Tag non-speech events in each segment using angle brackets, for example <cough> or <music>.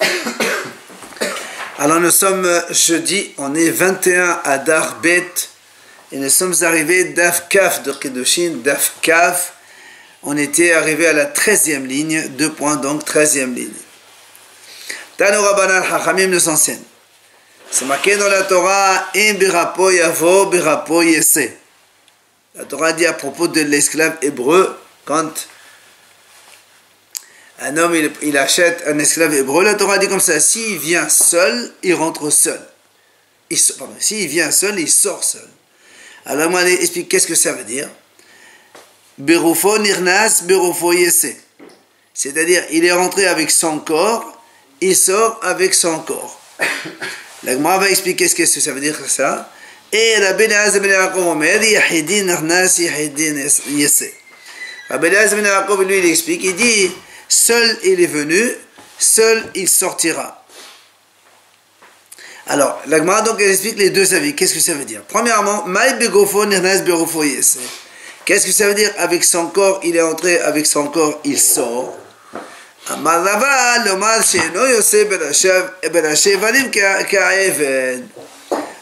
<coughs> Alors nous sommes jeudi, on est 21 à Darbet et nous sommes arrivés d'Afkaf de Kedoshin, d'Afkaf. On était arrivé à la 13e ligne, deux points donc 13e ligne. Tano Rabbanan Hachamim nous enseigne. C'est marqué dans la Torah, In birapo yavo birapo yese. La Torah dit à propos de l'esclave hébreu, quand un homme il, achète un esclave hébreu, la Torah dit comme ça, s'il vient seul, il rentre seul. S'il vient seul, il sort seul. Alors moi, explique qu'est-ce que ça veut dire? Berufo nirnas, berufo yese. C'est-à-dire, il est rentré avec son corps, il sort avec son corps. <coughs> La Gemara va expliquer ce que ça veut dire ça. Et Rabbi Elazar ben Yaakov Yahidin nirnas, Yahidin yese. Ben lui, il explique, il dit, seul il est venu, seul il sortira. Alors, la Gemara donc elle explique les deux avis. Qu'est-ce que ça veut dire? Premièrement, Qu'est-ce que ça veut dire? Avec son corps, il est entré, avec son corps, il sort.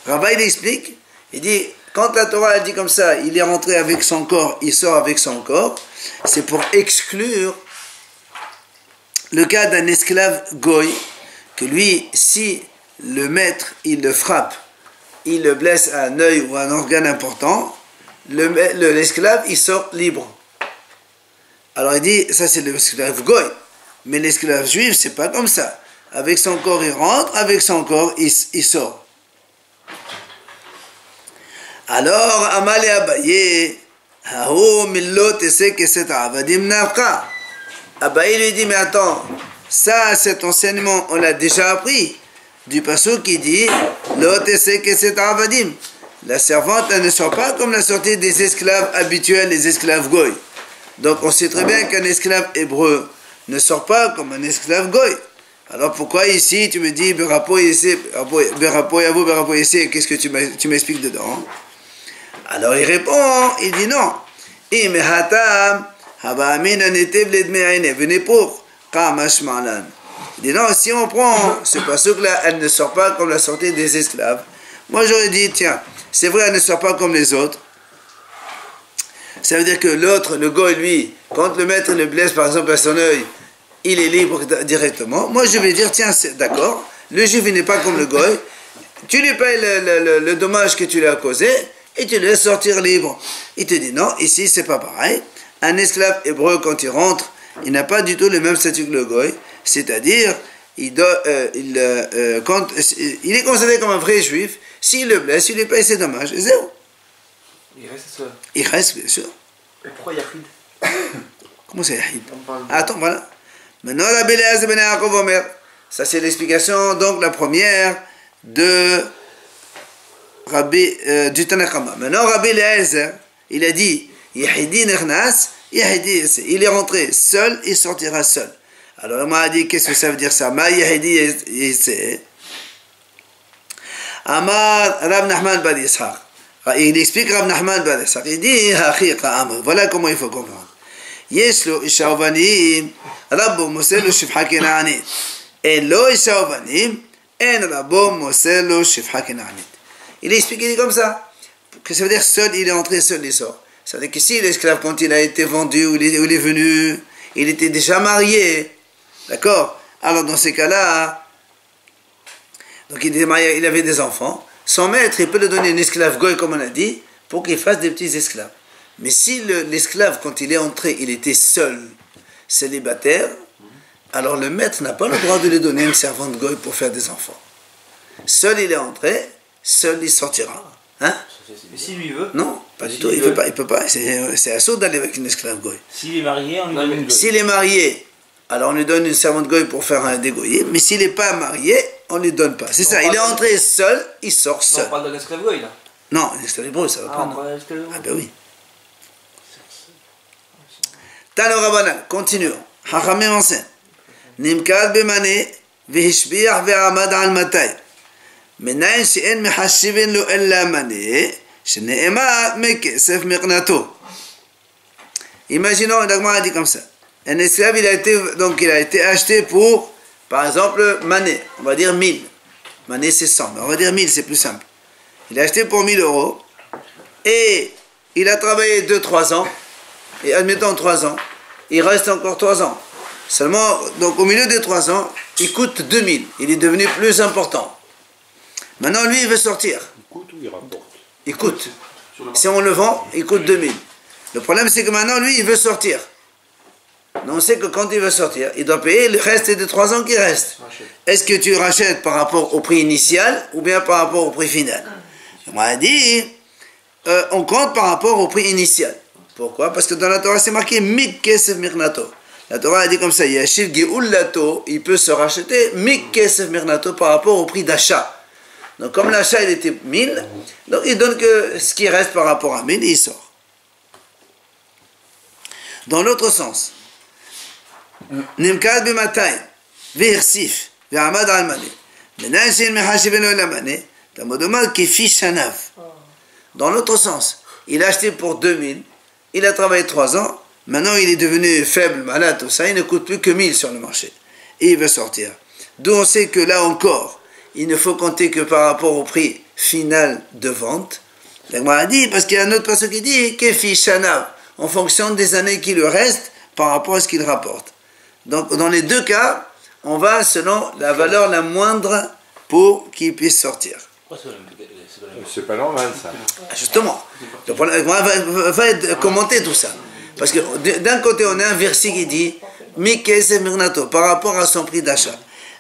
Rava il explique, il dit, quand la Torah dit comme ça, il est rentré avec son corps, il sort avec son corps, c'est pour exclure le cas d'un esclave goy, que lui, si le maître, il le frappe, il le blesse à un œil ou un organe important, l'esclave, il sort libre. Alors il dit, ça c'est l'esclave goy. Mais l'esclave juif, c'est pas comme ça. Avec son corps, il rentre, avec son corps, il, sort. Alors, Amalé Abaye, Hao Millot c'est Avadim. Abaye lui dit, mais attends, ça, cet enseignement, on l'a déjà appris du passage qui dit avadim. La servante, elle ne sort pas comme la sortie des esclaves habituels, les esclaves goy. Donc on sait très bien qu'un esclave hébreu ne sort pas comme un esclave goy. Alors pourquoi ici tu me dis Berapo Berapo Yavo, Berapo ici, qu'est-ce que tu m'expliques dedans? Alors il répond, il dit non. Venez pour Kamash Malan. Il dit non, si on prend ce passage-là, elle ne sort pas comme la sortie des esclaves. Moi j'aurais dit, tiens, c'est vrai, elle ne sort pas comme les autres. Ça veut dire que l'autre, le goy, lui, quand le maître le blesse par exemple à son œil, il est libre directement. Moi je vais dire, tiens, d'accord, le juif n'est pas comme le goy, tu lui payes le, dommage que tu lui as causé et tu le laisses sortir libre. Il te dit non, ici c'est pas pareil. Un esclave hébreu, quand il rentre, il n'a pas du tout le même statut que le goy. C'est-à-dire, il, euh, il, euh, euh, quand, il est considéré comme un vrai juif. S'il le blesse, il lui paye ses dommages. Zéro. Il reste seul. Il reste, bien sûr. Et pourquoi Yahid? <coughs> Comment c'est Yahid? Attends, voilà. Maintenant, la Béléaz ben Yaakov Omer. Ça, c'est l'explication, donc, la première de Rabbi, du Tanakama. Maintenant, Rabbi il a dit Yahidi Nernas, il est rentré seul, il sortira seul. Alors on m'a dit, qu'est-ce que ça veut dire ça? Ma Amar Rab Nahman Bad Ishaq. Il explique Rab Nahman Bad Ishaq. Il dit, voilà comment il faut comprendre. Et. Il explique, dit comme ça. Que ça veut dire seul, il est entré, seul, il sort. Ça veut dire que si l'esclave, quand il a été vendu ou il est venu, il était déjà marié, D'accord? Alors dans ces cas-là, donc il, il avait des enfants. Son maître, il peut le donner un esclave goy, comme on a dit, pour qu'il fasse des petits esclaves. Mais si l'esclave, quand il est entré, il était seul, célibataire, alors le maître n'a pas le droit de lui donner une servante goy pour faire des enfants. Seul il est entré, seul il sortira. Hein S'il lui veut. Non, pas du tout. Il ne peut pas. Il peut pas. C'est assaut d'aller avec une esclave goy. S'il est marié, on lui donne une goy. S'il est marié, alors on lui donne une servante goy pour faire un dégoyer. Mais s'il n'est pas marié, on ne lui donne pas. C'est ça. Il est entré seul, il sort seul. On parle d'un esclave goy là. Non, l'esclave hébreu, ça va ah, pas. Ah ben oui. Tano Rabanan, continuons. Hachamim enseigne. Nimkad bemane, vihishbiach ve'amad al-matay. מניין שאין מחשיבין לו אלא מנה, שנאמר מכסף מקנתו. Imaginons, Dagmar a dit comme ça un esclave, il a été, donc il a été acheté pour Par exemple, Mané, on va dire 1000. Mané, c'est 100, mais on va dire 1000, c'est plus simple. Il a acheté pour 1000 euros et il a travaillé 2-3 ans, et admettons 3 ans, il reste encore 3 ans. Seulement, donc au milieu des 3 ans, il coûte 2000. Il est devenu plus important. Maintenant, lui, il veut sortir. Il coûte ou il rapporte Il coûte. Si on le vend, il coûte 2000. Le problème, c'est que maintenant, lui, il veut sortir. on sait que quand il veut sortir, il doit payer le reste des 3 ans qui restent. Est-ce que tu rachètes par rapport au prix initial ou bien par rapport au prix final On m'a dit, euh, on compte par rapport au prix initial. Pourquoi? Parce que dans la Torah, c'est marqué Mikesef Mirnato. La Torah a dit comme ça, Geulato, il peut se racheter Mikesef Mirnato par rapport au prix d'achat. Donc comme l'achat il était 1000, donc il donne ce qui reste par rapport à 1000 il sort. Dans l'autre sens. Dans l'autre sens, il a acheté pour 2000, il a travaillé 3 ans, maintenant il est devenu faible, malade, tout ça, il ne coûte plus que 1000 sur le marché. Et il veut sortir. D'où on sait que là encore, il ne faut compter que par rapport au prix final de vente. a dit, parce qu'il y a un autre personne qui dit, Kefi Shanav, en fonction des années qui lui restent par rapport à ce qu'il rapporte. Donc, dans les deux cas, on va selon la valeur la moindre pour qu'il puisse sortir. C'est pas normal ça. Ah, justement. on va, commenter tout ça. Parce que d'un côté, on a un verset qui dit Mirnato par rapport à son prix d'achat.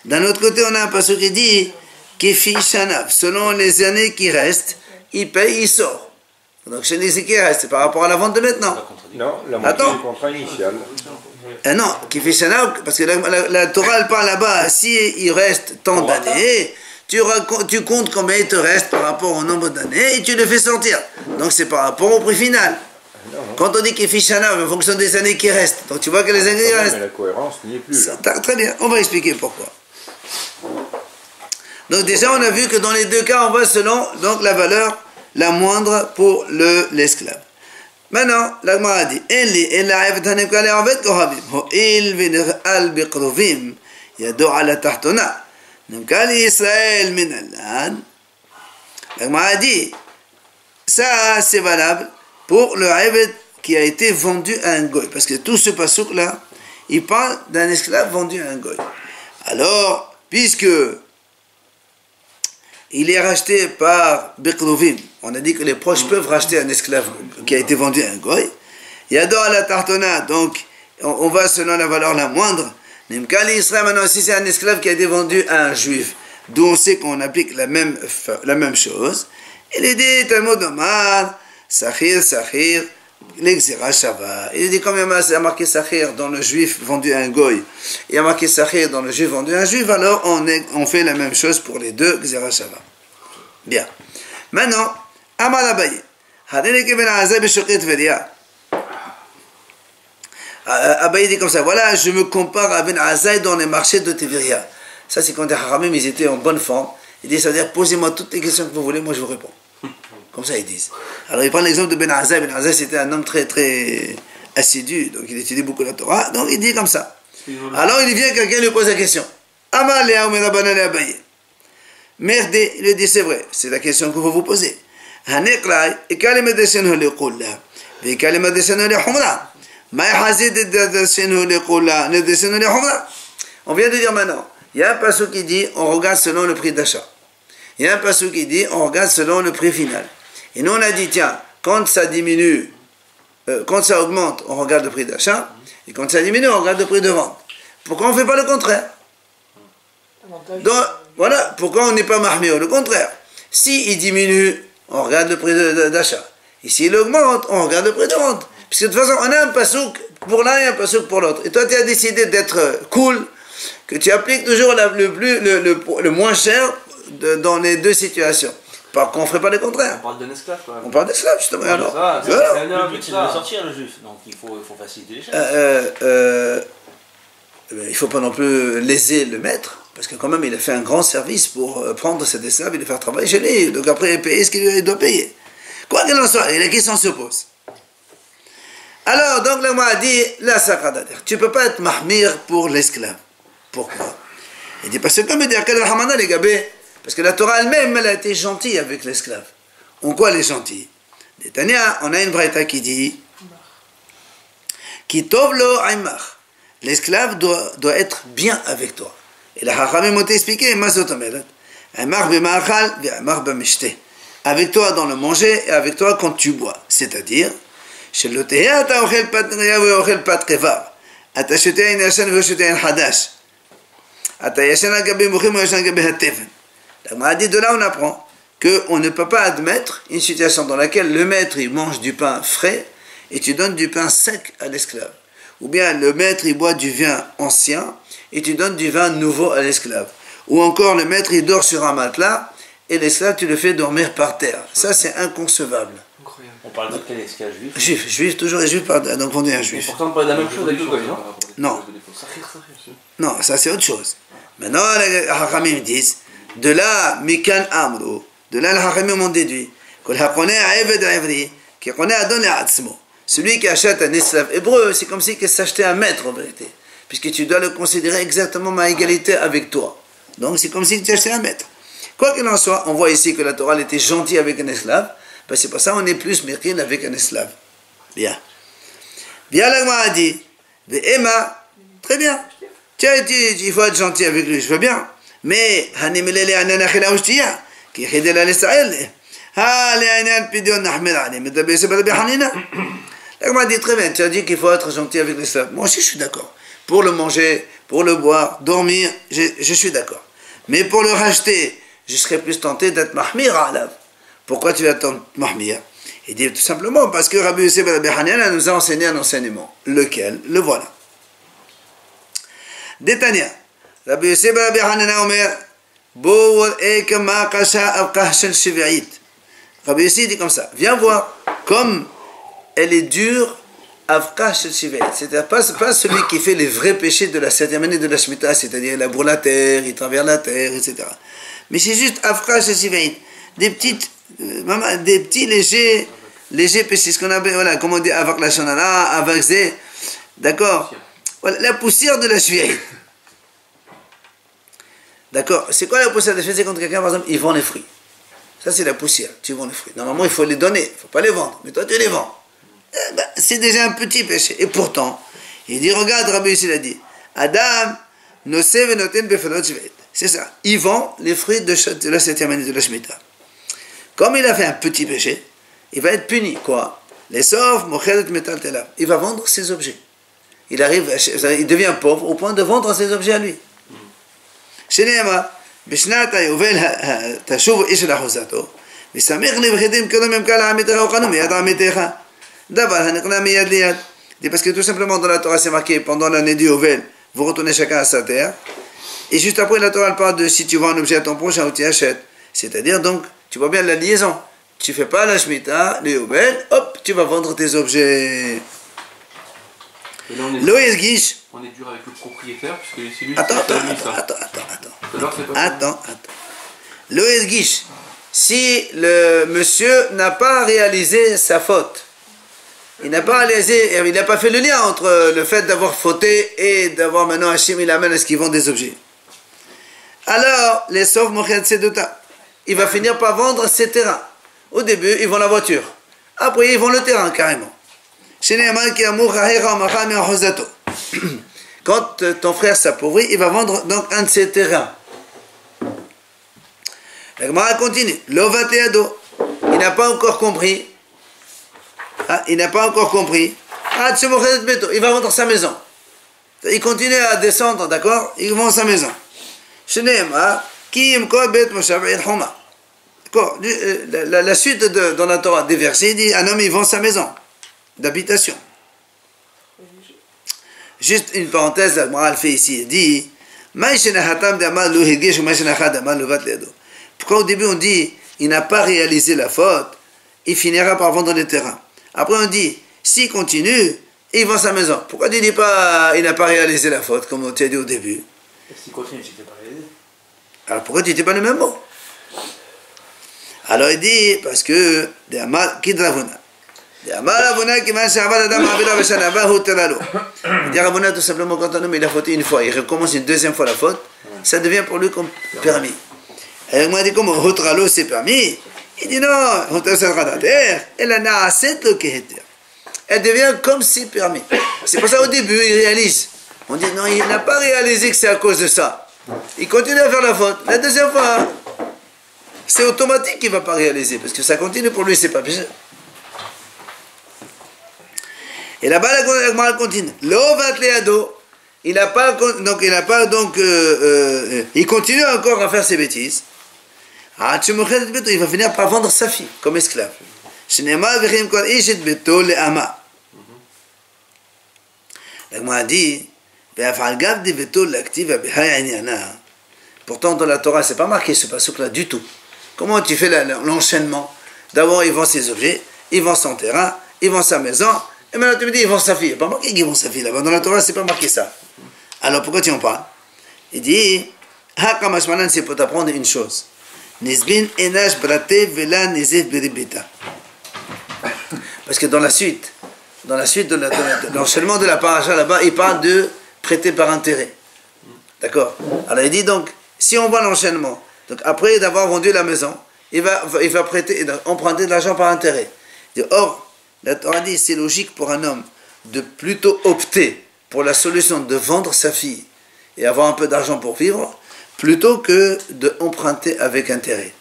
D'un autre côté, on a un passage qui dit Kefi Shanav, selon les années qui restent, il paye, il sort. Donc chez les qui reste, par rapport à la vente de maintenant. Non, la moitié du contrat initial. Euh, non, Kefi Shanav, parce que la, Torah elle parle là-bas, si il reste tant d'années, tu, tu comptes combien il te reste par rapport au nombre d'années et tu le fais sortir. Donc c'est par rapport au prix final. Quand on dit qu'il Shanav, en fonction des années qui restent, donc tu vois que les années qui restent. Mais la cohérence n'y est plus. très bien, on va expliquer pourquoi. Donc déjà, on a vu que dans les deux cas, on va selon donc, la valeur la moindre pour l'esclave. Maintenant, la a dit, La a dit, ça c'est valable pour le qui a été vendu à un goy. Parce que tout ce pasouk là, il parle d'un esclave vendu à un goy. Alors, puisque il est racheté par Bekrovim. On a dit que les proches peuvent racheter un esclave qui a été vendu à un goy. Yador la tartona, donc on, va selon la valeur la moindre. Nimkali Israël, maintenant, si c'est un esclave qui a été vendu à un juif, d'où on sait qu'on applique la même, la même chose, il est dit, Talmud Omar, Sahir, Sahir. Il dit comme il y a marqué Sahir dans le juif vendu à un goy, il y a marqué dans le juif vendu à un juif, alors on, fait la même chose pour les deux, Xera shava. Bien. Maintenant, Amal Abaye. Abaye dit comme ça, voilà, je me compare à Ben Azaï dans les marchés de Tiviria. Ça, c'est quand les Haramim, ils étaient en bonne forme. Il dit, ça veut dire, posez-moi toutes les questions que vous voulez, moi je vous réponds. Comme ça, ils disent. Alors, il prend l'exemple de Ben Azai. Ben Azai, c'était un homme très, très assidu, donc il étudie beaucoup la Torah. Donc, il dit comme ça. Alors, il vient, quelqu'un lui pose la question. Merde, il lui dit, c'est vrai, c'est la question que vous vous posez. On vient de dire maintenant, il y a un passage qui dit, on regarde selon le prix d'achat. Il y a un passage qui dit, on regarde selon le prix final. Et nous, on a dit, tiens, quand ça diminue, euh, quand ça augmente, on regarde le prix d'achat, et quand ça diminue, on regarde le prix de vente. Pourquoi on ne fait pas le contraire? Donc, voilà, pourquoi on n'est pas marmio Le contraire? Si il diminue, on regarde le prix d'achat. Et s'il augmente, on regarde le prix de vente. Parce que de toute façon, on a un pasouk pour l'un et un pasouk pour l'autre. Et toi, tu as décidé d'être cool, que tu appliques toujours le, plus, le, le moins cher dans les deux situations. Pas qu'on ne ferait pas le contraire. On parle d'un esclave quand même. On parle d'esclave justement. alors, ça, c'est le but, c'est de sortir le juif. Donc il faut, il faut faciliter les choses. Euh, euh, euh, il ne faut pas non plus léser le maître. Parce que quand même, il a fait un grand service pour prendre cet esclave et le faire travailler chez lui. Donc après, il payer ce qu'il doit payer. Quoi qu'il en soit, la question se pose. Alors, donc le a dit, la. Tu ne peux pas être mahmir pour l'esclave. Pourquoi? Il dit, parce que comme il dit, les gabés, parce que la Torah elle-même, elle a été gentille avec l'esclave. En quoi elle est gentille? On a une braïta qui dit aymar. L'esclave doit, être bien avec toi. Et la Hachamim ont expliqué Aymar. Avec toi dans le manger et avec toi quand tu bois. C'est-à-dire, chez le ta hadash. La dit de là on apprend qu'on ne peut pas admettre une situation dans laquelle le maître il mange du pain frais et tu donnes du pain sec à l'esclave. Ou bien le maître il boit du vin ancien et tu donnes du vin nouveau à l'esclave. Ou encore le maître il dort sur un matelas et l'esclave tu le fais dormir par terre. Ça c'est inconcevable. On parle de quel esclave juif Juif, juif, toujours juif, donc on est un juif. Et pourtant on parle de la même chose avec le non? Non. Non, ça c'est autre chose. Maintenant, les Hachamim disent, de là, Mikan Amru, de là, les Hachamim ont déduit, que celui qui achète un esclave hébreu, c'est comme si il s'achetait un maître en vérité, puisque tu dois le considérer exactement à égalité avec toi. Donc c'est comme si tu achetais un maître. Quoi qu'il en soit, on voit ici que la Torah était gentille avec un esclave, ben c'est pour ça qu'on est plus mérine avec un esclave. Bien. Bien, l'agma a dit, Emma, très bien. Tiens, il faut être gentil avec lui, je veux bien. Mais, qui m'a dit très bien, tu as dit qu'il faut être gentil avec l'esclave. Moi aussi je suis d'accord. Pour le manger, pour le boire, dormir, je, je suis d'accord. Mais pour le racheter, je serais plus tenté d'être mahmir à Pourquoi tu vas être mahmir? Il dit tout simplement parce que Rabbi Yosef nous a enseigné un enseignement. Lequel? Le voilà. Détania. Rabbi Yosef Omer, Rabbi dit comme ça, viens voir comme elle est dure, c'est-à-dire pas, pas celui qui fait les vrais péchés de la septième année de la Shemitah, c'est-à-dire il la terre, il traverse la terre, etc. Mais c'est juste Afkash des petites, euh, des petits légers, légers péchés, ce qu'on appelle, voilà, comment on dit, avec la chanana, avec d'accord voilà, La poussière de la Shvi'it. D'accord C'est quoi la poussière de C'est quand quelqu'un, par exemple, il vend les fruits. Ça, c'est la poussière. Tu vends les fruits. Normalement, il faut les donner. Il ne faut pas les vendre. Mais toi, tu les vends. Eh ben, c'est déjà un petit péché. Et pourtant, il dit, regarde, Rabbi il a dit, Adam, c'est ça. Il vend les fruits de la septième année de la Shemitah. Comme il a fait un petit péché, il va être puni. Quoi? Les Il va vendre ses objets. Il arrive, il devient pauvre au point de vendre ses objets à lui. שנאמר, בשנת היובל תשוב איש אל אחוזתו, ושמח לבחידים כלום הם קל עמיתך וכנו מיד עמיתך. דבר הנקנה מיד ליד. Parce que tout simplement dans la Torah c'est marqué pendant l'année du Yovel, vous retournez chacun à sa terre. Et juste après la Torah elle parle de si tu vends un objet à ton prochain ou tu achètes. C'est-à-dire donc, tu vois bien la liaison. Tu fais pas la Shemitah, le Yovel, hop, tu vas vendre tes objets. Loïs Guiche. on est dur avec le propriétaire, puisque c'est lui qui attends, attends, attends, attends, attends, attends. Attends, attends. Loïs Guiche. Si le monsieur n'a pas réalisé sa faute, il n'a pas réalisé, il n'a pas fait le lien entre le fait d'avoir fauté et d'avoir maintenant Hachim, il amène à ce qu'ils vendent des objets? Alors, les sauf deux tas. il va finir par vendre ses terrains. Au début, ils vendent la voiture. Après, ils vendent le terrain carrément. <clears throat> Quand euh, ton frère s'appauvrit, il va vendre donc un de ses terrains. La Gemara continue. L'ovateado, il n'a pas encore compris. Ah, il n'a pas encore compris. Ah, il va vendre sa maison. Il continue à descendre, d'accord? Il vend sa maison. La, la suite dans la Torah des versets dit un homme il vend sa maison d'habitation. Juste une parenthèse, la fait ici, il dit Pourquoi au début on dit il n'a pas réalisé la faute, il finira par vendre les terrains. Après on dit s'il continue, il vend sa maison. Pourquoi tu dis pas il n'a pas réalisé la faute, comme tu as dit au début? S'il continue, tu pas réalisé. Alors pourquoi tu dis pas le même mot? Alors il dit parce que Kidravuna. Ravuna tout simplement quand il a fauté une fois, il recommence une deuxième fois la faute, ça devient pour lui comme permis. Et m'a dit, comment l'eau c'est permis? Il dit non, elle devient comme si permis. C'est pour ça au début, il réalise. On dit non, il n'a pas réalisé que c'est à cause de ça. Il continue à faire la faute. La deuxième fois, c'est automatique qu'il ne va pas réaliser, parce que ça continue pour lui, c'est pas bien. Et là-bas, la Gemara continue. L'ovat il n'a pas, donc il n'a pas, donc, euh, euh, il continue encore à faire ses bêtises. Ah, il va finir par vendre sa fille comme esclave. La Gemara dit, pourtant dans la Torah, c'est pas marqué ce passage-là du tout. Comment tu fais l'enchaînement? D'abord, il vend ses objets, il vend son terrain, il vend sa maison, et maintenant tu me dis, il vend sa fille. Pas marqué qu'il vend sa fille là-bas. Dans la Torah, c'est pas marqué ça. Alors pourquoi tu en parles Il dit, c'est pour t'apprendre une chose. Parce que dans la suite, dans la suite de l'enchaînement de la paracha là-bas, il parle de prêter par intérêt. D'accord? Alors il dit donc, si on voit l'enchaînement, donc après d'avoir vendu la maison, il va, il va prêter, emprunter de l'argent par intérêt. or, la Torah dit c'est logique pour un homme de plutôt opter pour la solution de vendre sa fille et avoir un peu d'argent pour vivre, plutôt que de avec intérêt.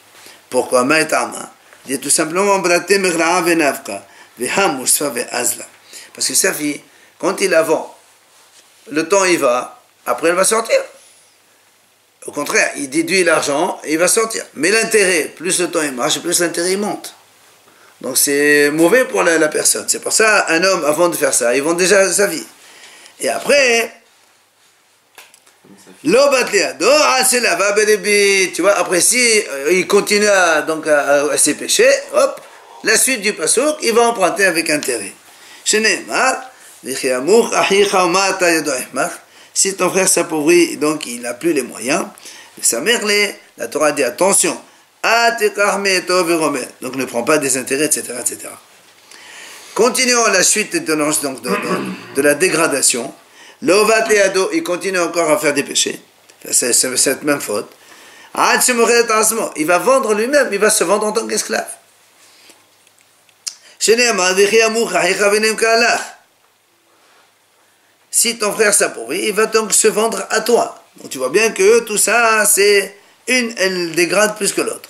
Pourquoi? Maïtama dit tout simplement Parce que sa fille, quand il la vend, le temps il va, après elle va sortir. Au contraire, il déduit l'argent et il va sortir. Mais l'intérêt, plus le temps il marche, plus l'intérêt il monte. Donc c'est mauvais pour la, personne. C'est pour ça, un homme, avant de faire ça, il vend déjà sa vie. Et après, ah, tu vois, après si euh, il continue à, donc à, ses péchés, hop, la suite du pasouk, il va emprunter avec intérêt. Si ton frère s'appauvrit, donc il n'a plus les moyens, sa mère, la Torah dit attention, donc ne prends pas des intérêts, etc. Continuons la suite de, la dégradation. L'ovateado, il continue encore à faire des péchés. C'est cette même faute. Il va vendre lui-même, il va se vendre en tant qu'esclave. Si ton frère s'appauvrit, il va donc se vendre à toi. Donc tu vois bien que tout ça, c'est une, elle dégrade plus que l'autre.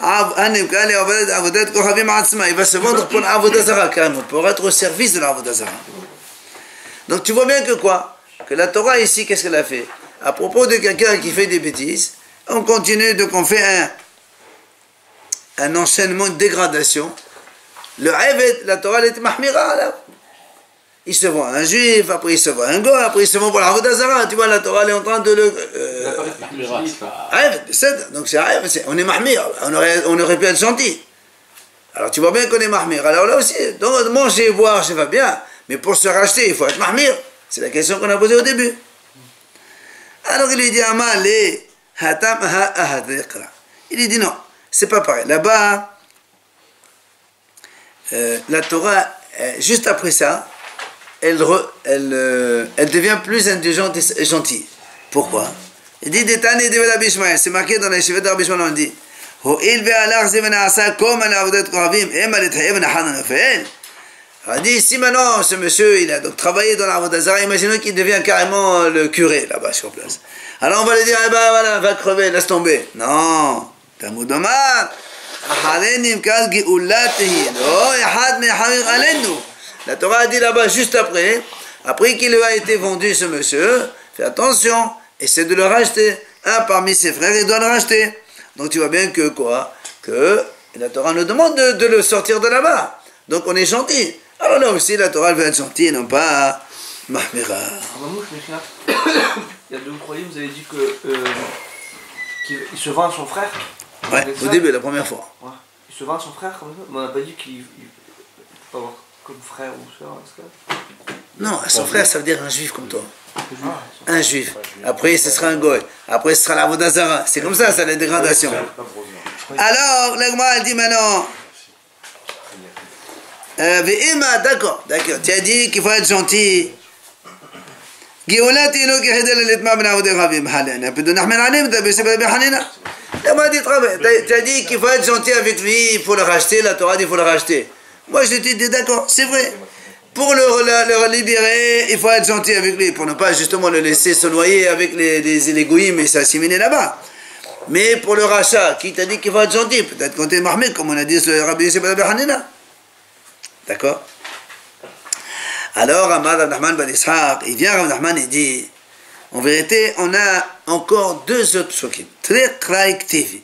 Il va se vendre pour l'Avodazara, pour être au service de l'Avodazara. Donc tu vois bien que quoi? Que la Torah ici, qu'est-ce qu'elle a fait? À propos de quelqu'un qui fait des bêtises, on continue, donc on fait un, enchaînement de dégradation. Le la Torah, est mahmira là il se voit un juif, après il se voit un gars, après il se voit pour la Vodazara. Tu vois, la Torah elle est en train de le. Euh, donc c'est rêve, on est mahmir, on aurait, on aurait pu être gentil. Alors tu vois bien qu'on est mahmir. Alors là aussi, donc manger et boire, je va bien, mais pour se racheter, il faut être mahmir. C'est la question qu'on a posée au début. Alors il lui dit Amal, il lui dit non, c'est pas pareil. Là-bas, euh, la Torah, euh, juste après ça, elle, elle, euh, elle devient plus indulgente et gentille. Pourquoi? Il dit c'est marqué dans les cheveux d'Arbishmael, on dit il dit, si maintenant ce monsieur, il a donc travaillé dans l'arbre d'Azara, imaginons qu'il devient carrément le curé là-bas sur place. Alors on va lui dire, eh ben voilà, va crever, laisse tomber. Non. Tamoudomar. La Torah a dit là-bas juste après, après qu'il a été vendu ce monsieur, fais attention, essaie de le racheter. Un parmi ses frères, il doit le racheter. Donc tu vois bien que quoi? Que la Torah nous demande de, le sortir de là-bas. Donc on est gentil. Alors là aussi, la Torah veut être gentille, non pas Mahmira. Il y a deux livres, vous avez dit que euh, Il se vend à son frère Ouais, au début, la première fois. Ouais. Il se vend à son frère comme ça Mais on n'a pas dit qu'il pas avoir comme frère ou soeur Non, son frère, ça veut dire un juif comme toi. Un juif. Après, ce sera un goy. Après, ce sera la Vodazara. C'est comme ça, ça, la dégradation. Alors, l'Agma, elle dit maintenant. Euh, d'accord, d'accord. Tu as dit qu'il faut être gentil. גאולת אלוהי כחדל לתמה בן עבודי רבים חלנה פדו נחמן עליהם אתה בסבב בחנינה למה dit tu as dit qu'il faut être gentil avec lui moi je t'ai dit d'accord c'est vrai pour le, le, le, libérer il faut être gentil avec lui pour ne pas justement le laisser se noyer avec les, les, et s'assimiler là-bas mais pour le rachat qui t'a dit qu'il faut être gentil? Peut-être quand t'es Mahmoud comme on a dit sur le Rabbi Yosef Hanina d'accord? Alors, Ahmad Abdahman Ben il vient Nachman et dit, en vérité, on a encore deux autres psukim. Très ktiv.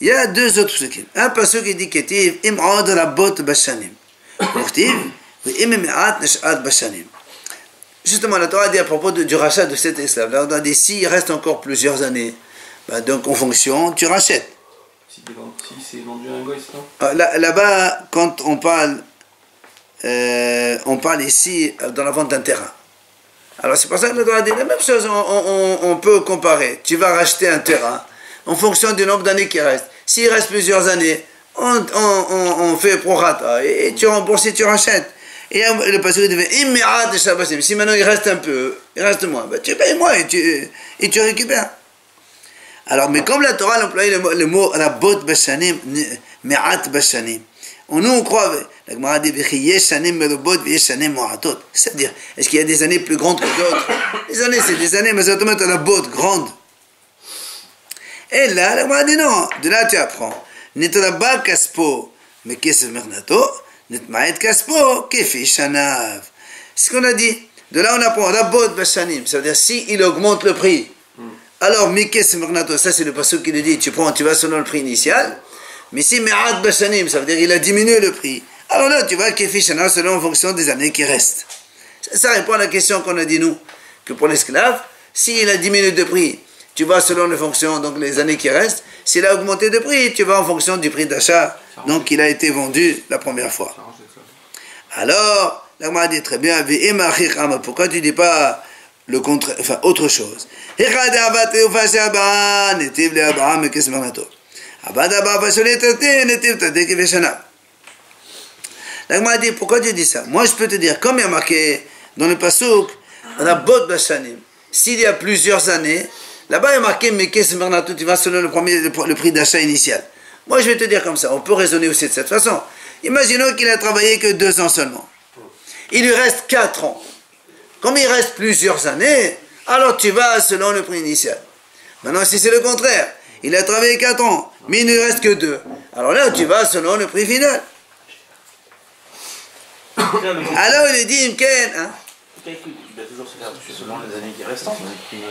Il y a deux autres psukim. Un pasuk qui dit ketiv, im od rabot bashanim. Ketiv, im mi'at nesh'at bashanim. Justement, la Torah dit à propos de, du rachat de cet esclave. Là, on a dit, s'il reste encore plusieurs années, bah, donc en fonction, tu rachètes. Si c'est vendu à un goy, euh, Là-bas, quand on parle euh, on parle ici euh, dans la vente d'un terrain. Alors c'est pour ça que le droit dit la même chose, on, peut comparer. Tu vas racheter un terrain en fonction du nombre d'années qui reste. S'il reste plusieurs années, on, fait pro rata et, tu rembourses et tu rachètes. Et le pasteur devient immédiat de Si maintenant il reste un peu, il reste moins, ben, tu payes moins et tu, et tu récupères. Alors, mais comme la Torah a employé le mot, le mot rabot bashanim, me'at bashanim, nous on croit, la Gemara dit c'est-à-dire, est-ce qu'il y a des années plus grandes que d'autres? Les années, c'est des années, mais à la botte grande. Et là, la Gemara dit non, de là tu apprends. Nitraba kaspo, mais qu'est-ce mernato? Nitmaet kaspo, kefi shanav. C'est ce qu'on a dit. De là on apprend, la botte bashanim, ça veut dire si il augmente le prix. Alors, Mikes Mernato, ça c'est le passage qui le dit, tu prends, tu vas selon le prix initial. Mais si Me'ad Bashanim, ça veut dire qu'il a diminué le prix. Alors là, tu vois Shana selon en fonction des années qui restent. Ça répond à la question qu'on a dit nous, que pour l'esclave, s'il a diminué de prix, tu vas selon les fonctions, donc les années qui restent. S'il a augmenté de prix, tu vas en fonction du prix d'achat, donc il a été vendu la première fois. Alors, m'a dit très bien, pourquoi tu dis pas le contraire, enfin autre chose? L'agma dit, pourquoi tu dis ça? Moi, je peux te dire, comme il y a marqué dans le pasouk, on a. S'il y a plusieurs années, là-bas, il y a marqué, mais qu'est-ce que tu vas selon le, premier, le prix d'achat initial. Moi, je vais te dire comme ça, on peut raisonner aussi de cette façon. Imaginons qu'il a travaillé que deux ans seulement. Il lui reste quatre ans. Comme il reste plusieurs années, alors tu vas selon le prix initial. Maintenant, si c'est le contraire, il a travaillé quatre ans, mais il ne reste que deux. Alors là, tu vas selon le prix final. <coughs> Alors il dit, Imken, hein selon les années qui restent.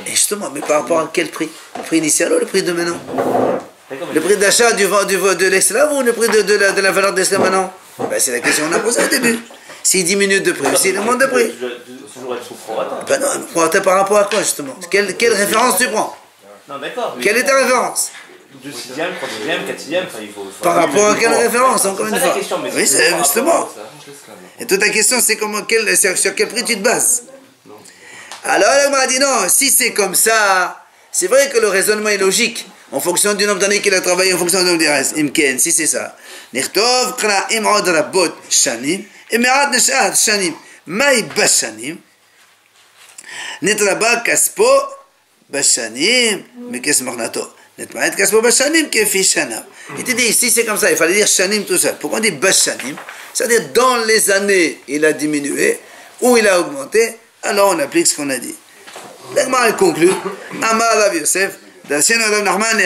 Et justement, mais par rapport à quel prix? Le prix initial ou le prix de maintenant? Le prix d'achat du, du, de l'esclave ou le prix de, de, la, de la, valeur de l'esclave maintenant? Ben, C'est la question qu'on a posée au début. S'il diminue de prix, s'il augmente de prix. Toujours être sous prorata. Ben non, par rapport à quoi justement? Quelle, quelle référence tu prends? Non, d'accord. Quelle est ta référence? De sixième, troisième, quatrième, il faut... Par rapport à quelle référence, encore une fois. Oui, c'est justement. Et toute ta question, c'est comment, quel, sur quel prix tu te bases Alors, elle m'a dit non, si c'est comme ça, c'est vrai que le raisonnement est logique, en fonction du nombre d'années qu'il a travaillé, en fonction du nombre d'années. Imken, si c'est ça. Nichtov, kra, im'od rabot, shanim, im'ad nesh'ad, shanim, maï bashanim, nitraba kaspo, bashanim, qu'est-ce que il te dit ici c'est comme ça, il fallait dire shanim tout seul. Pourquoi on dit bashanim C'est-à-dire dans les années il a diminué ou il a augmenté, alors on applique ce qu'on a dit. L'Agma conclut Amar Rav Yosef, Rav Nachman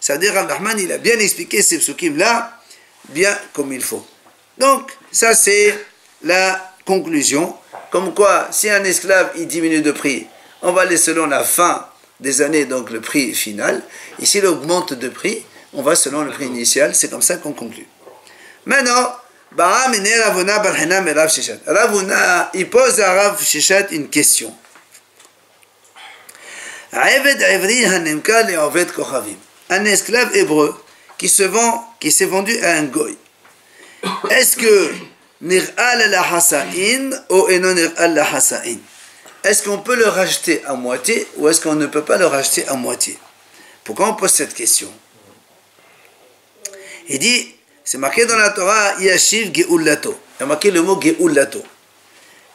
Ça veut dire Rav Nachman il a bien expliqué ces psukim là, bien comme il faut. Donc ça c'est la conclusion, comme quoi si un esclave il diminue de prix, on va aller selon la fin des années, donc le prix final. Et s'il augmente de prix, on va selon le prix initial. C'est comme ça qu'on conclut. Maintenant, Ravuna, il pose à Rav Shishat une question. Un esclave hébreu qui se vend, qui s'est vendu à un goy. Est-ce que nir'al la hasa'in ou nir'al la hasa'in? Est-ce qu'on peut le racheter à moitié ou est-ce qu'on ne peut pas le racheter à moitié? Pourquoi on pose cette question? Il dit, c'est marqué dans la Torah, Yashiv Geulato. Il y a marqué le mot Geulato.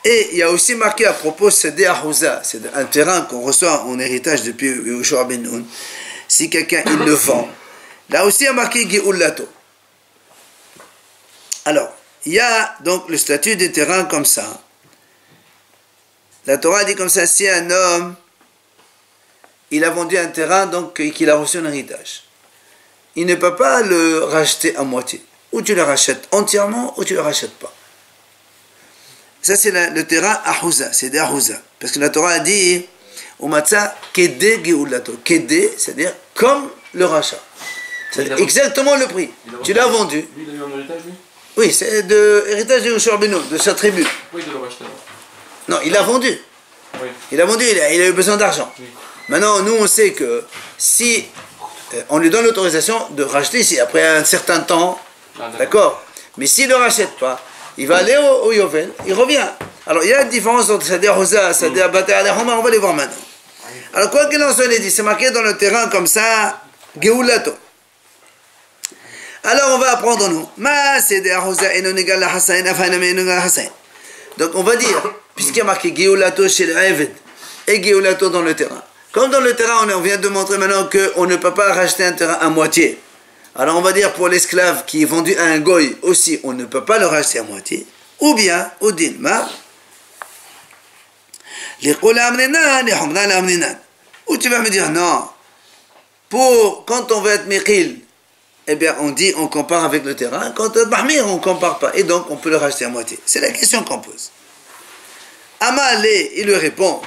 Et il y a aussi marqué à propos de Ahouza, c'est un terrain qu'on reçoit en héritage depuis Yoshua Ben Nun. Si quelqu'un il le vend, là aussi il y a marqué Geulato. Alors, il y a donc le statut des terrains comme ça. La Torah dit comme ça, si un homme, il a vendu un terrain, donc qu'il a reçu un héritage, il ne peut pas le racheter à moitié. Ou tu le rachètes entièrement, ou tu le rachètes pas. Ça, c'est le terrain Ahouza, c'est des Parce que la Torah a dit, au matzah, kede geulato. Kede, c'est-à-dire comme le rachat. C'est exactement le prix. Tu l'as vendu. Lui, il a eu un héritage, lui? Oui, c'est de héritage de Yoshua de sa tribu. Pourquoi il doit le racheter Non, il l'a vendu. Oui. Il a vendu, il a, eu besoin d'argent. Maintenant, nous, on sait que si euh, on lui donne l'autorisation de racheter ici, après un certain temps, ah, d'accord Mais s'il ne rachète pas, il va aller au, Yovel, il revient. Alors il y a une différence entre Sadir Hosa, Sadir Bata on va les voir maintenant. Alors quoi qu'il en soit, dit, c'est marqué dans le terrain comme ça, Geulato. Alors on va apprendre nous. Donc on va dire, puisqu'il y a marqué Geulato chez le Eved et Geulato dans le terrain. Comme dans le terrain, on vient de montrer maintenant qu'on ne peut pas racheter un terrain à moitié. Alors on va dire pour l'esclave qui est vendu à un goy aussi, on ne peut pas le racheter à moitié. Ou bien, au dilma, ou tu vas me dire non. Pour quand on veut être Mikhil, eh bien on dit on compare avec le terrain. Quand on Mahmir, on ne compare pas. Et donc on peut le racheter à moitié. C'est la question qu'on pose. Amale, il lui répond.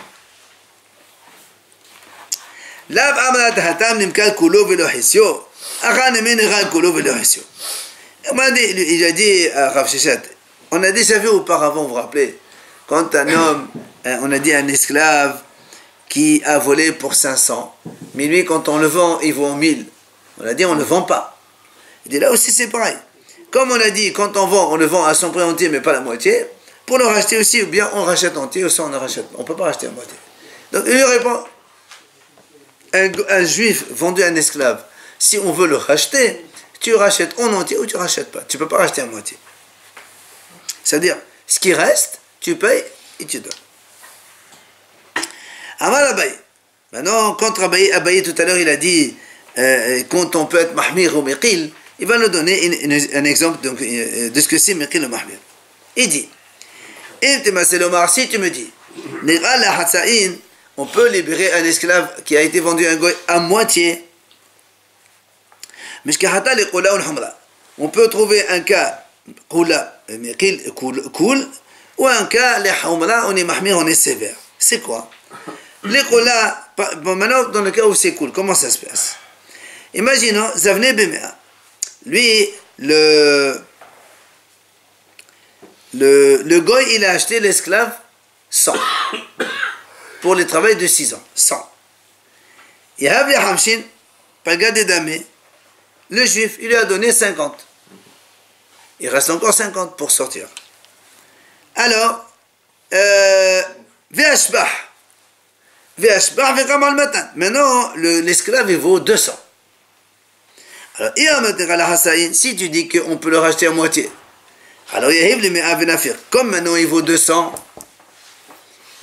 Il a dit à Rav on a déjà vu auparavant, vous vous rappelez, quand un homme, on a dit un esclave qui a volé pour 500, mais lui, quand on le vend, il vaut 1000. On a dit, on ne vend pas. Il dit, là aussi, c'est pareil. Comme on a dit, quand on vend, on le vend à son prix entier, mais pas la moitié. Pour le racheter aussi, ou bien on rachète entier, ou soit on ne rachète pas. On ne peut pas racheter à moitié. Donc, il lui répond, un, juif vendu à un esclave, si on veut le racheter, tu rachètes en entier ou tu rachètes pas. Tu ne peux pas racheter à moitié. C'est-à-dire, ce qui reste, tu payes et tu donnes. Amal Abaye. Maintenant, quand Abaye, tout à l'heure, il a dit euh, quand on peut être mahmir ou meqil, il va nous donner un exemple euh, de ce que c'est meqil ou mahmir. Il dit si tu me dis, on peut libérer un esclave qui a été vendu à un goy à moitié on peut trouver un cas cool ou un cas on est mahmir, on est sévère. C'est quoi? Les bon, maintenant dans le cas où c'est cool, comment ça se passe? Imaginons, Zavne. Lui, le, le, le goy, il a acheté l'esclave 100 pour le travail de 6 ans. 100. Il y a Hamshin, pas des damés, le juif, il lui a donné 50. Il reste encore 50 pour sortir. Alors, euh, VHBah. VHBah le matin. Maintenant, l'esclave, il vaut 200. Alors, si tu dis qu'on peut le racheter à moitié, alors comme maintenant il vaut 200,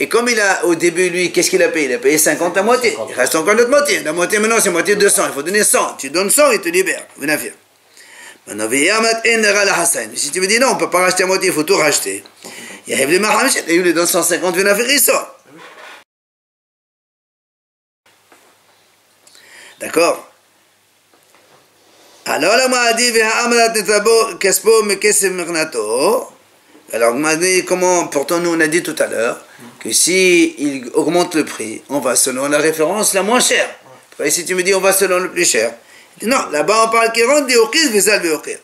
et comme il a, au début, lui, qu'est-ce qu'il a payé? Il a payé 50 à moitié. Il reste encore l'autre moitié. La moitié maintenant, c'est moitié 200. Il faut donner 100. Tu donnes 100, il te libère. Maintenant, si tu me dis non, on ne peut pas racheter à moitié, il faut tout racheter. Il y a les et il lui donne 150, il sort. D'accord? Alors, la ma'adi, ve'ha'amalat netabo, kespo, me kesem mirnato. Alors, comment, pourtant, nous, on a dit tout à l'heure que si il augmente le prix, on va selon la référence la moins chère. Et si tu me dis on va selon le plus cher, non, là-bas on parle qu'il rentre des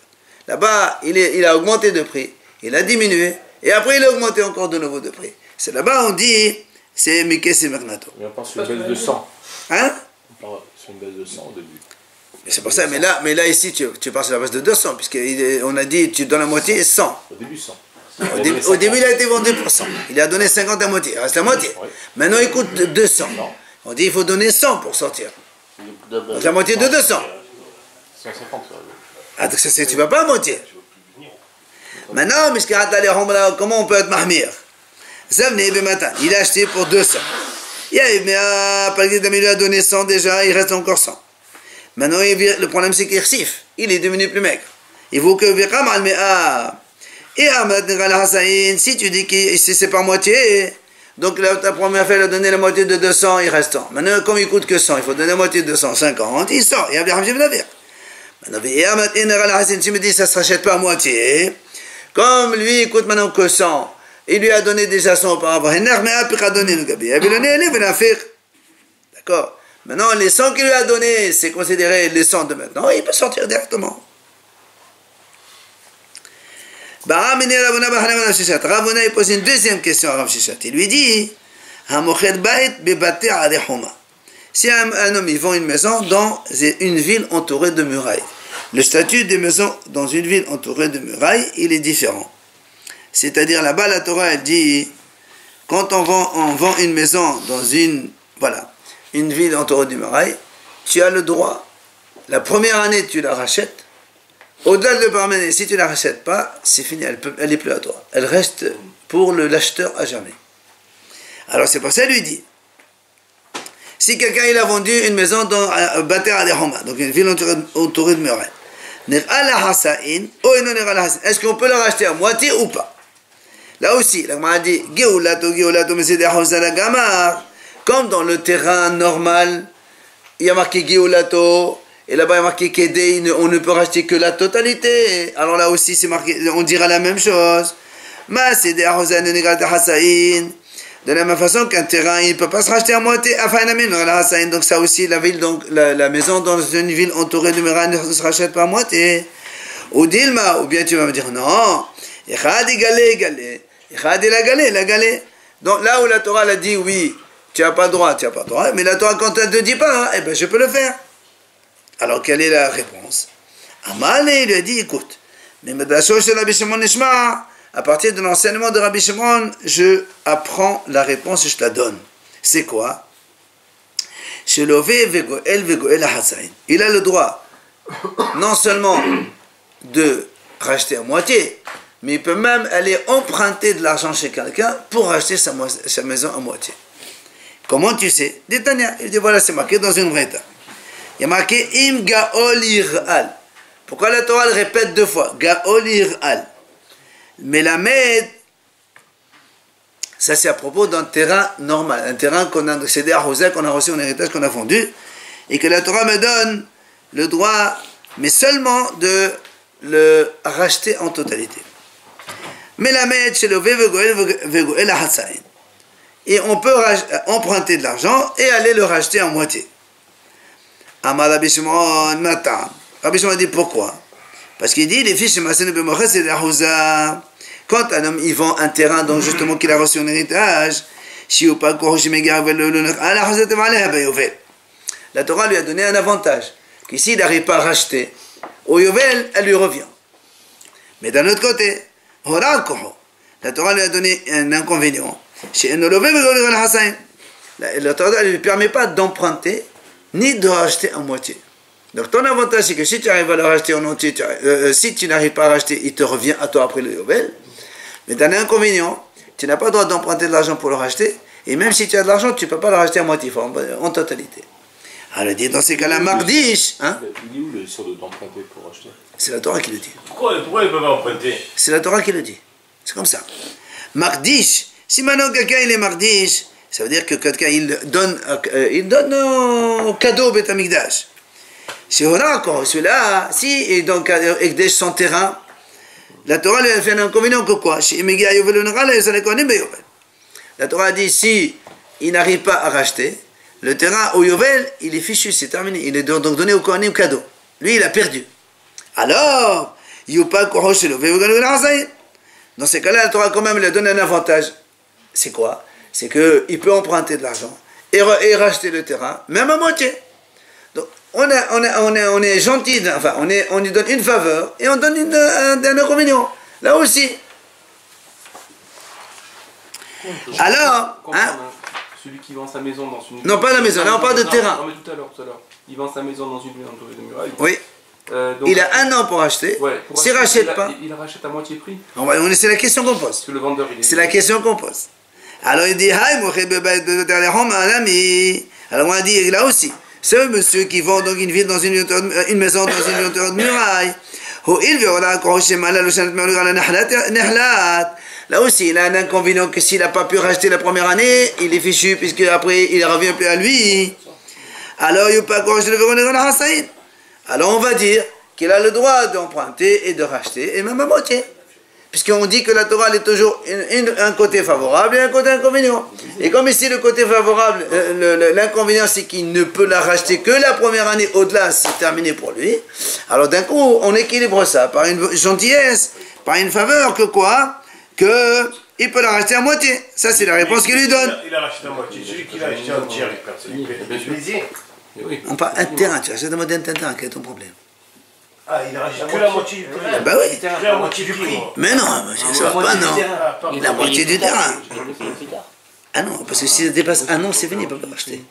Là-bas, il, il a augmenté de prix, il a diminué, et après il a augmenté encore de nouveau de prix. C'est là-bas on dit, c'est Mickey, c'est Mernato. Et on pense une baisse de 100. Hein? Sur une base de 100 au début. C'est pour ça, mais là, mais là ici, tu, tu pars sur la base de 200, puisqu'on a dit tu donnes la moitié 100. Au début 100. Au, début, il a été vendu pour 100. Il a donné 50 à moitié. Il reste la moitié. Maintenant, il coûte 200. On dit il faut donner 100 pour sortir. Donc la moitié de 200. 150. Ah, donc ça, tu ne vas pas à moitié. Maintenant, comment on peut être mahmir Il a acheté pour 200. Il a, par exemple, il lui a donné 100 déjà, il reste encore 100. Maintenant, le problème c'est qu'il Il est devenu plus maigre. Il vaut que et si tu dis que c'est par moitié, donc la, ta première fois, il a donné la moitié de 200, il reste 100. Maintenant, comme il coûte que 100, il faut donner la moitié de 250, il sort, il y a bien Maintenant, tu me dis ça ne se rachète pas à moitié, comme lui, il coûte maintenant que 100, il lui a donné déjà 100 auparavant, il a donné le gabi, D'accord Maintenant, les 100 qu'il lui a donné, c'est considéré les 100 de maintenant, il peut sortir directement. Ravuna il pose une deuxième question à Rav. Il lui dit Si un, homme vend une maison dans une ville entourée de murailles, le statut des maisons dans une ville entourée de murailles, il est différent. C'est-à-dire là-bas, la Torah elle dit quand on vend, on vend une maison dans une, voilà, une ville entourée de murailles, tu as le droit. La première année, tu la rachètes au-delà de permanent, si tu la rachètes pas, c'est fini, elle n'est est plus à toi. Elle reste pour l'acheteur à jamais. Alors c'est pour ça lui dit, si quelqu'un il a vendu une maison dans Bater Adehoma, donc une ville entourée de murailles, est-ce qu'on peut la racheter à moitié ou pas? Là aussi, la a dit, comme dans le terrain normal, il y a marqué Geolato, et là-bas, il y a marqué qu'aider, on ne peut racheter que la totalité. Alors là aussi, c'est marqué, on dira la même chose. De la même façon qu'un terrain, il ne peut pas se racheter à moitié. Donc ça aussi, la ville, donc la, maison dans une ville entourée de murailles ne se rachète pas à moitié. Ou Dilma, ou bien tu vas me dire non. Donc là où la Torah a dit oui, tu n'as pas le droit, tu n'as pas le droit. Mais la Torah, quand elle ne te dit pas, eh ben, je peux le faire. Alors, quelle est la réponse? Amalé lui a dit, écoute, mais à partir de l'enseignement de Rabbi Shimon, je apprends la réponse et je te la donne. C'est quoi? Il a le droit non seulement de racheter à moitié, mais il peut même aller emprunter de l'argent chez quelqu'un pour racheter sa, maison à moitié. Comment tu sais? Il dit voilà, c'est marqué dans une vraie il y a marqué Im Gaol al. Pourquoi la Torah le répète deux fois? Gaol al. Mais la med, ça c'est à propos d'un terrain normal, un terrain qu'on a cédé à José, qu'on a reçu en héritage, qu'on a vendu, et que la Torah me donne le droit, mais seulement de le racheter en totalité. Mais la med, c'est le Vegoel Et on peut emprunter de l'argent et aller le racheter en moitié. Amar Rabbi Shimon, Matam. Rabbi Shimon dit pourquoi? Parce qu'il dit, les fiches Masene Bemochet, c'est la Quand un homme, il vend un terrain dont justement qu'il a reçu un héritage, la Torah lui a donné un avantage, qu'ici il n'arrive pas à racheter, au Yovel, elle lui revient. Mais d'un autre côté, la Torah lui a donné un inconvénient. La Torah ne lui permet pas d'emprunter ni de racheter en moitié. Donc ton avantage, c'est que si tu arrives à le racheter en entier, euh, euh, si tu n'arrives pas à racheter, il te revient à toi après le Yovel. Mais tu as un inconvénient, tu n'as pas le droit d'emprunter de l'argent pour le racheter, et même si tu as de l'argent, tu ne peux pas le racheter en moitié, en, totalité. Alors dit dans ces cas-là, Mardish, hein? Il est où le sort d'emprunter pour racheter? C'est la Torah qui le dit. Pourquoi, pourquoi il ne peut pas emprunter? C'est la Torah qui le dit. C'est comme ça. Mardish, si maintenant quelqu'un il est Mardish, ça veut dire que quelqu'un il donne, euh, il donne au cadeau au Beth Amikdash. celui-là, si il donne son terrain, la Torah lui a fait un inconvénient que quoi? La Torah dit si il n'arrive pas à racheter, le terrain au Yovel, il est fichu, c'est terminé. Il est donc donné au Kohanim cadeau. Lui, il a perdu. Alors, dans ces cas-là, la Torah quand même lui a donné un avantage. C'est quoi? C'est qu'il peut emprunter de l'argent et, et racheter le terrain, même à moitié. Donc, on, a, on, a, on, est, on est gentil, enfin, on, est, on lui donne une faveur et on donne une, un, un inconvénient. Là aussi. Alors, hein, celui qui vend sa maison dans une. Non, pas la maison, là on parle de terrain. Non, mais tout à l'heure, tout à l'heure. Il vend sa maison dans une ville entourée de murailles. Oui. Euh, donc, Il a un an pour acheter. ouais, S'il rachète il a- pas, Il, il rachète à moitié prix. on va- on- c'est la question qu'on pose. C'est la question qu'on pose. Alors il dit, alors on a dit là aussi, ce monsieur qui vend donc une ville dans une, euh, une maison dans une hauteur de muraille. Là aussi, il a un inconvénient que s'il n'a pas pu racheter la première année, il est fichu, puisque après, il ne revient plus à lui. Alors, il peut pas Alors, on va dire qu'il a le droit d'emprunter et de racheter, et même à moitié. Puisqu'on dit que la Torah elle est toujours une- une- un côté favorable et un côté inconvénient. Et comme ici le côté favorable, euh, l'inconvénient c'est qu'il ne peut la racheter que la première année, au-delà c'est terminé pour lui. Alors d'un coup on équilibre ça par une gentillesse, par une faveur que quoi? Que il peut la racheter à moitié. Ça c'est la réponse qu'il lui donne. Il a racheté à moitié. Celui qui l'a acheté entière, il perd. Plaisir. On parle un terrain, tu achètes un modèle d'un terrain, quel est ton problème? Ah, il a que la moitié du prix. Ah Bah oui. Que la moitié du prix. Mais non, ça va pas non. La moitié du terrain. Ah non, parce que si ça dépasse un an, c'est fini, il peut pas racheter.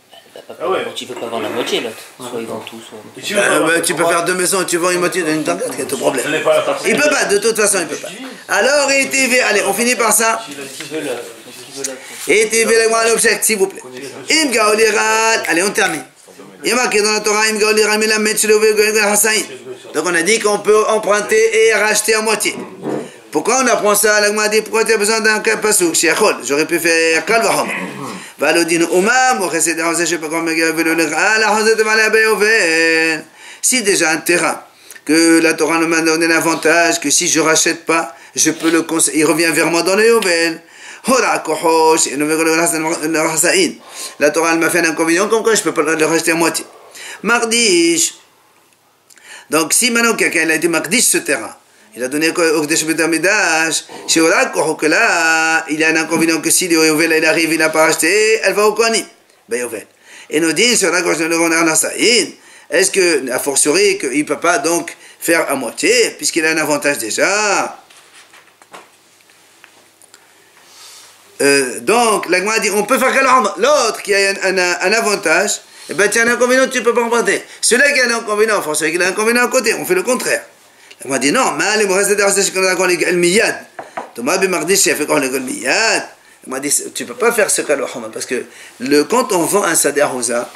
Pas- Ah ouais. Tu veux pas vendre la moitié l'autre. Soit ils vendent tout, soit. Bah, bah, tu peux faire deux maisons et tu vends une moitié d'une tanguette, quel est ton problème la. Il peut pas, de toute façon, il peut pas. Alors, et TV, allez, on finit par ça. Qui veut le. Qui veut l'autre. Et TV, les moi l'objet, s'il vous plaît. Im gaoliral, allez, on termine. Il y a marqué dans la Torah, Im gaoliral, milamet, shelo, goel, hassaïn. Donc, on a dit qu'on peut emprunter et racheter à moitié. Pourquoi on apprend ça La Gemara dit pourquoi tu as besoin d'un pasouk Sheikhol, j'aurais pu faire Kal Vahom. Valodin Ah. Si déjà un terrain, que la Torah ne m'a donné l'avantage, que si je rachète pas, je peux le conseiller, il revient vers moi dans les Yovel. Ne. La Torah m'a fait un inconvénient, comme quoi je peux pas le racheter à moitié. Mardish. Donc si maintenant quelqu'un a été Makdish ce terrain, il a donné au Betamidash, chez Orak, là, il a un inconvénient que si le Yovel arrive, il n'a pas acheté, elle va au Kohanim. Ben Yovel. Et nous dit, sur Nassaïd, est-ce que, a fortiori, qu'il ne peut pas donc faire à moitié, puisqu'il a un avantage déjà? Euh, donc, la Gemara dit, on peut faire. L'autre qui a un avantage, eh ben, tu as un inconvénient, tu ne peux pas emprunter. Celui-là qui a un inconvénient, forcément qu'il a un inconvénient à côté, on fait le contraire. La Gemara dit, non, mais les mauvaises adresses, c'est qu'on a les miyad. Thomas Bimardi, chef, fait qu'on les miyad. La Gemara dit, tu ne peux pas faire ce cas parce que le, quand on vend un Sader Rosa,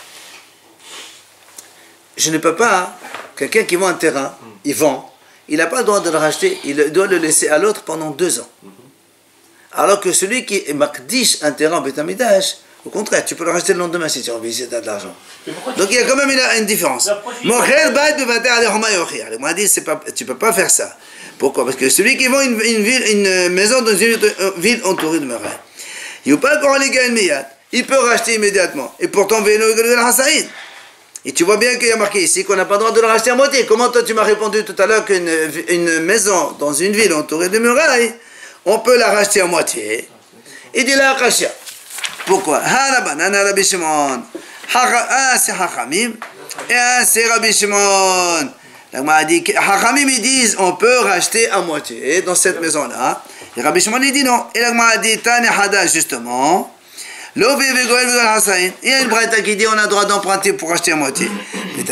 je ne peux pas, quelqu'un qui vend un terrain, il vend, il n'a pas le droit de le racheter, il doit le laisser à l'autre pendant deux ans. Alors que celui qui est un terrain en Betamidash, au contraire, tu peux le racheter le lendemain si tu as envie, si tu as de l'argent. Donc il y a quand même une, une différence. Yochir. Le dit, c'est pas, tu peux pas faire ça. Pourquoi? Parce que celui qui vend une, une ville, une maison dans une euh, ville entourée de marais, il peut pas encore. Il peut racheter immédiatement. Et pourtant. Et tu vois bien qu'il y a marqué ici qu'on n'a pas le droit de le racheter à moitié. Comment toi tu m'as répondu tout à l'heure qu'une une maison dans une ville entourée de murailles, on peut la racheter à moitié Il dit la akashia. Pourquoi? Hana Rabbi Shimon. Un c'est Hachamim et un c'est Rabbi Shimon. La dit Hachamim ils disent on peut racheter à moitié dans cette maison-là. Et Rabbi Shimon il dit non. Et la Gemara dit Tane Hada justement. Il y a une braïta qui dit on a droit d'emprunter pour acheter à moitié. Et. Et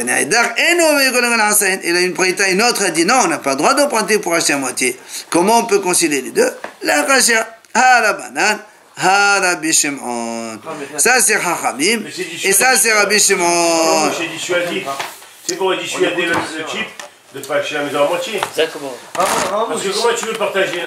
là une braïta, une autre a dit non, on n'a pas le droit d'emprunter pour acheter à moitié. Comment on peut concilier les deux? La Kashia, ha la banane, Rabbi Shimon. Ça c'est Chachamim. Et ça c'est Rabbi Shimon. C'est dissuasif. C'est pour dissuader le, le type de ne pas acheter la maison à moitié. Exactement. Parce que comment tu veux partager?